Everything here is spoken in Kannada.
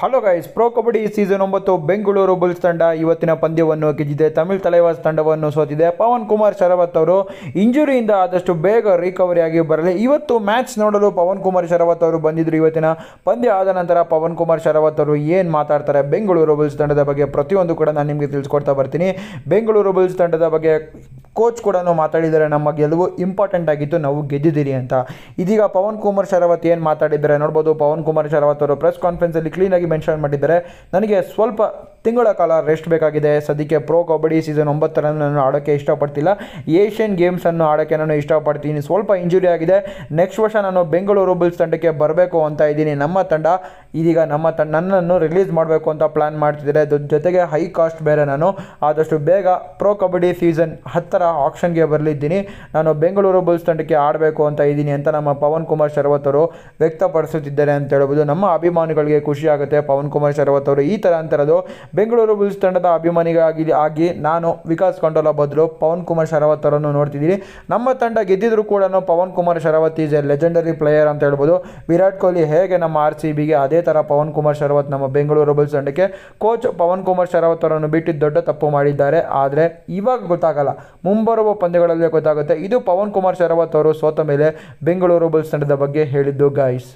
Hello guys pro kabaddi season ಒಂಬತ್ತು ಬೆಂಗಳೂರು ಬುಲ್ಸ್ ತಂಡ ಇವತ್ತಿನ ಪಂದ್ಯವನ್ನು ಗೆದ್ದಿದೆ. ತಮಿಳು ತಲೈವಾಸ್ ತಂಡವನ್ನು ಸೋತಿದೆ. ಪವನ್ ಕುಮಾರ್ ಶರವತ್ ಅವರು ಇಂಜುರಿಯಿಂದ ಆದಷ್ಟು ಬೇಗ ರಿಕವರಿ ಆಗಿ ಬರಲಿ. ಇವತ್ತು ಮ್ಯಾಚ್ ನೋಡಲು ಪವನ್ ಕುಮಾರ್ ಶರವತ್ ಅವರು ಬಂದಿದ್ದರು ಇವತ್ತಿನ ಪಂದ್ಯ ಆದ ನಂತರ ಪವನ್ ಕುಮಾರ್ ಶರವತ್ ಅವರು ಏನು ಮಾತಾಡ್ತಾರೆ? ಬೆಂಗಳೂರು ಬುಲ್ಸ್ ತಂಡದ ಬಗ್ಗೆ ಪ್ರತಿಯೊಂದು ಕೂಡ ನಾನು ನಿಮಗೆ ತಿಳಿಸ್ಕೊಡ್ತಾ ಬರ್ತೀನಿ. ಬೆಂಗಳೂರು ಬುಲ್ಸ್ ತಂಡದ ಬಗ್ಗೆ ಕೋಚ್ ಕೂಡ ಮಾತಾಡಿದ್ದಾರೆ ನಮ್ಮ ಗೆಲುವು ಇಂಪಾರ್ಟೆಂಟ್ ಆಗಿತ್ತು. ನಾವು ಗೆದ್ದಿದ್ದೀರಿ ಅಂತ. ಇದೀಗ ಪವನ್ ಕುಮಾರ್ ಶರಾವತ್ ಏನು ಮಾತಾಡಿದ್ದಾರೆ ನೋಡ್ಬೋದು. ಪವನ್ ಕುಮಾರ್ ಶರಾವತ್ ಅವರು ಪ್ರೆಸ್ ಕಾನ್ಫರೆನ್ಸಲ್ಲಿ ಕ್ಲೀನಾಗಿ ಮೆನ್ಷನ್ ಮಾಡಿದ್ದಾರೆ. ನನಗೆ ಸ್ವಲ್ಪ ತಿಂಗಳ ಕಾಲ ರೆಸ್ಟ್ ಬೇಕಾಗಿದೆ. ಸದ್ಯಕ್ಕೆ ಪ್ರೋ ಕಬಡ್ಡಿ ಸೀಸನ್ ಒಂಬತ್ತರನ್ನು ನಾನು ಆಡೋಕ್ಕೆ ಇಷ್ಟಪಡ್ತಿಲ್ಲ. ಏಷ್ಯನ್ ಗೇಮ್ಸನ್ನು ಆಡೋಕ್ಕೆ ನಾನು ಇಷ್ಟಪಡ್ತೀನಿ. ಸ್ವಲ್ಪ ಇಂಜುರಿ ಆಗಿದೆ. ನೆಕ್ಸ್ಟ್ ವರ್ಷ ನಾನು ಬೆಂಗಳೂರು ಬುಲ್ಸ್ ತಂಡಕ್ಕೆ ಬರಬೇಕು ಅಂತ ಇದ್ದೀನಿ. ನಮ್ಮ ತಂಡ ಇದೀಗ ನಮ್ಮ ತಂಡ ನನ್ನನ್ನು ರಿಲೀಸ್ ಮಾಡಬೇಕು ಅಂತ ಪ್ಲ್ಯಾನ್ ಮಾಡ್ತಿದ್ದಾರೆ. ಜೊತೆಗೆ ಹೈ ಕಾಸ್ಟ್ ಬೇರೆ ನಾನು. ಆದಷ್ಟು ಬೇಗ ಪ್ರೋ ಕಬಡ್ಡಿ ಸೀಸನ್ ಹತ್ತರ ಆಕ್ಷನ್ಗೆ ಬರಲಿದ್ದೀನಿ. ನಾನು ಬೆಂಗಳೂರು ಬುಲ್ಸ್ ತಂಡಕ್ಕೆ ಆಡಬೇಕು ಅಂತ ಇದ್ದೀನಿ ಅಂತ ನಮ್ಮ ಪವನ್ ಕುಮಾರ್ ಶರವತ್ ಅವರು ವ್ಯಕ್ತಪಡಿಸುತ್ತಿದ್ದಾರೆ ಅಂತ ಹೇಳ್ಬೋದು. ನಮ್ಮ ಅಭಿಮಾನಿಗಳಿಗೆ ಖುಷಿಯಾಗುತ್ತೆ ಪವನ್ ಕುಮಾರ್ ಶರವತ್ ಅವರು ಈ ಥರ ಅಂತಿರೋದು ಬೆಂಗಳೂರು ಬುಲ್ಸ್ ತಂಡದ ಅಭಿಮಾನಿಗಾಗಿ ಆಗಿ ನಾನು ವಿಕಾಸ್ ಕಂಡೋಲ ಬದಲು ಪವನ್ ಕುಮಾರ್ ಶರಾವತ್ ಅವರನ್ನು ನೋಡ್ತಿದ್ದೀನಿ. ನಮ್ಮ ತಂಡ ಗೆದ್ದಿದ್ರು ಕೂಡ Pawan Kumar Sehrawat is a legendary player ಅಂತ ಹೇಳ್ಬೋದು. ವಿರಾಟ್ ಕೊಹ್ಲಿ ಹೇಗೆ ನಮ್ಮ ಆರ್ ಸಿ ಬಿಗೆ ಅದೇ ಥರ ಪವನ್ ಕುಮಾರ್ ಶರಾವತ್ ನಮ್ಮ ಬೆಂಗಳೂರು ಬುಲ್ಸ್ ತಂಡಕ್ಕೆ ಕೋಚ್ ಪವನ್ ಕುಮಾರ್ ಶರಾವತ್ ಅವರನ್ನು ಬಿಟ್ಟು ದೊಡ್ಡ ತಪ್ಪು ಮಾಡಿದ್ದಾರೆ. ಆದರೆ ಇವಾಗ ಗೊತ್ತಾಗಲ್ಲ. ಮುಂಬರುವ ಪಂದ್ಯಗಳಲ್ಲೇ ಗೊತ್ತಾಗುತ್ತೆ. ಇದು ಪವನ್ ಕುಮಾರ್ ಶರಾವತ್ ಅವರು ಸೋತ ಮೇಲೆ ಬೆಂಗಳೂರು ಬುಲ್ಸ್ ತಂಡದ ಬಗ್ಗೆ ಹೇಳಿದ್ದು ಗಾಯ್ಸ್